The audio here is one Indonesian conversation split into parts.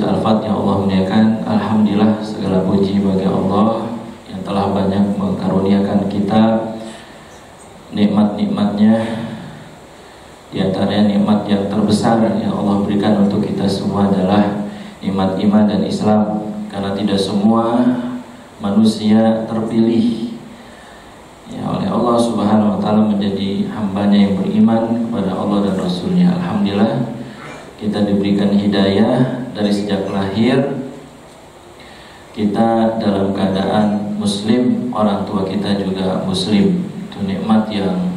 Masjid Al-Fat Allah muliakan Alhamdulillah segala puji bagi Allah Yang telah banyak mengkaruniakan kita Nikmat-nikmatnya Di antaranya nikmat yang terbesar Yang Allah berikan untuk kita semua adalah Nikmat iman dan Islam Karena tidak semua manusia terpilih ya, oleh Allah Subhanahu wa taala menjadi hambanya yang beriman kepada Allah dan Rasulnya. Alhamdulillah kita diberikan hidayah dari sejak lahir kita dalam keadaan muslim orang tua kita juga muslim. Itu nikmat yang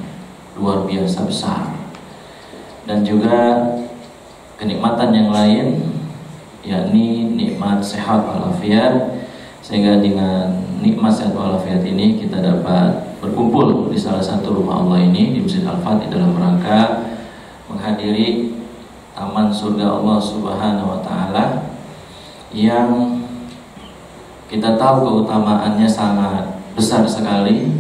luar biasa besar. Dan juga kenikmatan yang lain yakni nikmat sehat walafiat. Sehingga dengan nikmat sehat walafiat ini kita dapat berkumpul di salah satu rumah Allah ini di Masjid Al-Fatih dalam rangka menghadiri taman surga Allah Subhanahu wa taala yang kita tahu keutamaannya sangat besar sekali.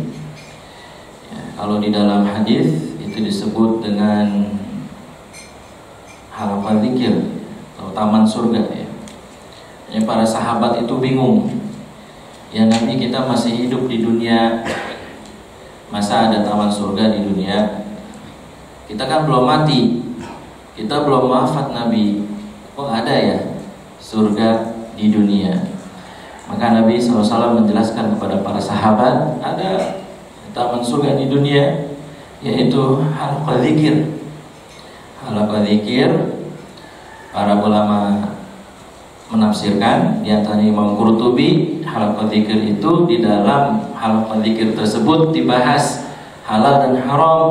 Ya, kalau di dalam hadis itu disebut dengan harapan zikir atau taman surga ya. ya. para sahabat itu bingung. Ya nanti kita masih hidup di dunia Masa ada taman surga di dunia Kita kan belum mati kita belum wafat Nabi. Kok ada ya surga di dunia? Maka Nabi SAW menjelaskan kepada para sahabat ada taman surga di dunia yaitu halqa zikir halqa zikir para ulama menafsirkan di antara Imam Qurtubi halqa zikir itu di dalam halqa zikir tersebut dibahas halal dan haram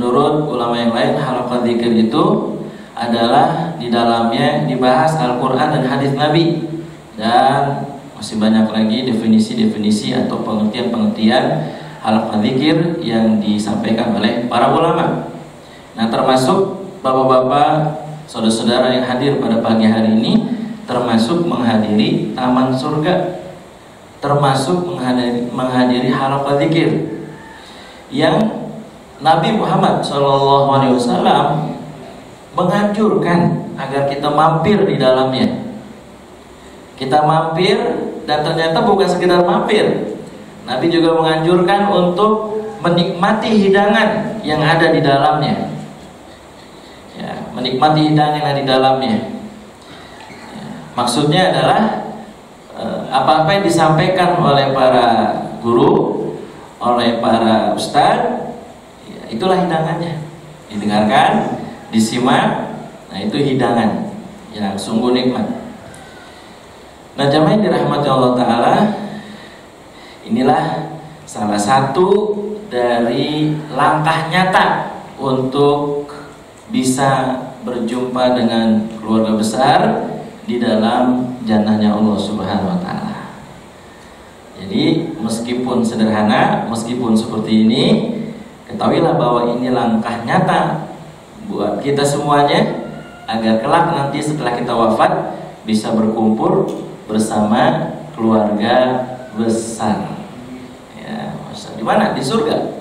menurut ulama yang lain halakat zikir itu adalah di dalamnya dibahas Al-Quran dan hadis Nabi dan masih banyak lagi definisi-definisi atau pengertian-pengertian halakat zikir yang disampaikan oleh para ulama. Nah termasuk bapak-bapak, saudara-saudara yang hadir pada pagi hari ini termasuk menghadiri taman surga termasuk menghadiri, menghadiri halakat zikir yang Nabi Muhammad SAW menganjurkan agar kita mampir di dalamnya. Kita mampir dan ternyata bukan sekedar mampir. Nabi juga menganjurkan untuk menikmati hidangan yang ada di dalamnya. Ya, menikmati hidangan yang ada di dalamnya. Ya, maksudnya adalah eh, apa-apa yang disampaikan oleh para guru, oleh para ustadz itulah hidangannya didengarkan disimak nah itu hidangan yang sungguh nikmat nah jamaah yang dirahmati Allah Ta'ala inilah salah satu dari langkah nyata untuk bisa berjumpa dengan keluarga besar di dalam jannahnya Allah Subhanahu wa taala. Jadi meskipun sederhana, meskipun seperti ini, Ketahuilah bahwa ini langkah nyata buat kita semuanya agar kelak nanti setelah kita wafat bisa berkumpul bersama keluarga besar. Ya, di mana? Di surga.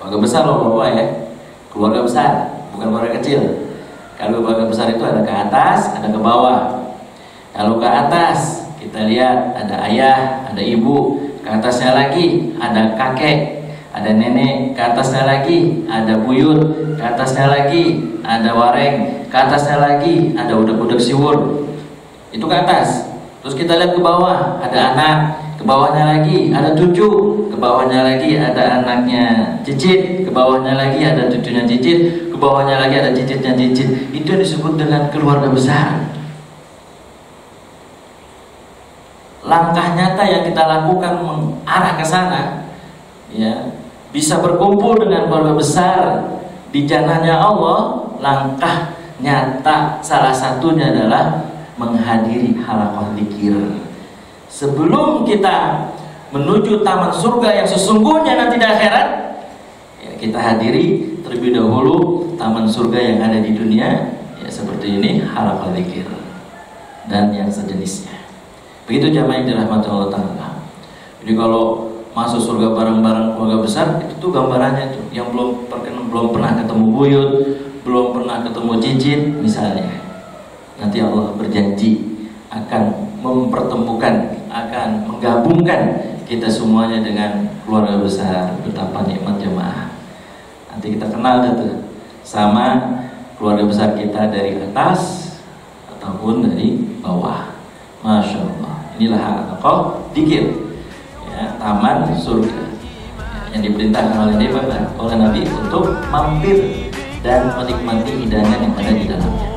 Keluarga besar loh bapak ya. Keluarga besar, bukan keluarga kecil. Kalau keluarga besar itu ada ke atas, ada ke bawah. Kalau ke atas kita lihat ada ayah, ada ibu, ke atasnya lagi ada kakek, ada nenek, ke atasnya lagi ada buyut, ke atasnya lagi ada wareng, ke atasnya lagi ada udak-udak siwur. Itu ke atas. Terus kita lihat ke bawah, ada anak, ke bawahnya lagi ada cucu, ke bawahnya lagi ada anaknya cicit, ke bawahnya lagi ada cucunya cicit, ke bawahnya lagi ada cicitnya cicit. Itu disebut dengan keluarga besar. Langkah nyata yang kita lakukan mengarah ke sana, ya, bisa berkumpul dengan keluarga besar di jannahnya Allah, langkah nyata salah satunya adalah menghadiri halaqah zikir. Sebelum kita menuju taman surga yang sesungguhnya nanti di akhirat, ya kita hadiri terlebih dahulu taman surga yang ada di dunia, ya seperti ini halaqah zikir dan yang sejenisnya. Begitu jamaah yang dirahmati Allah Taala. Jadi kalau masuk surga bareng-bareng keluarga besar itu gambarannya tuh yang belum belum pernah ketemu buyut belum pernah ketemu cincin misalnya nanti Allah berjanji akan mempertemukan, akan menggabungkan kita semuanya dengan keluarga besar betapa nikmat jemaah. Nanti kita kenal tuh sama keluarga besar kita dari atas ataupun dari bawah. Masya Allah. Inilah dikir ya, taman surga yang diperintahkan oleh Nabi oleh Nabi untuk mampir dan menikmati hidangan yang ada di dalamnya.